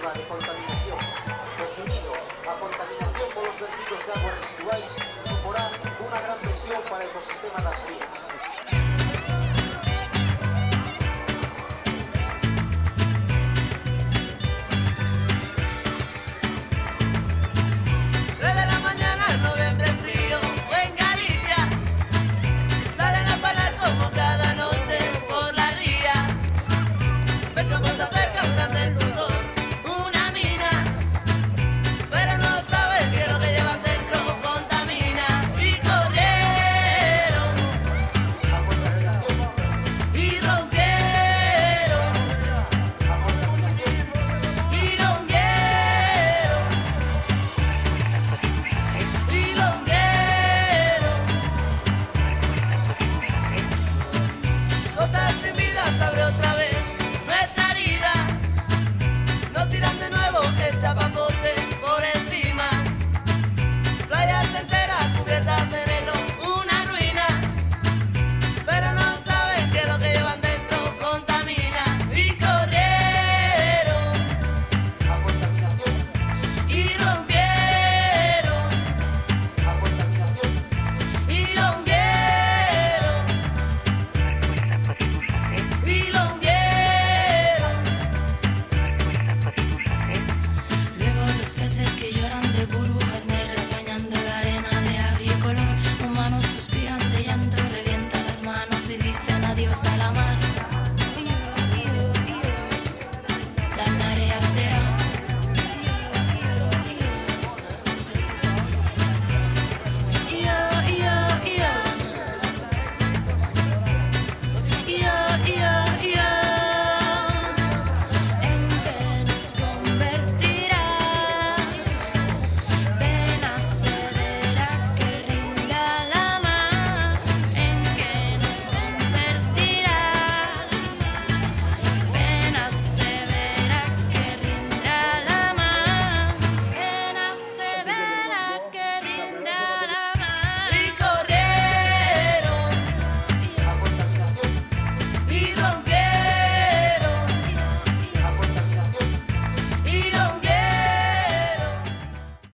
problema de contaminación, referido a contaminación por los vertidos de agua residual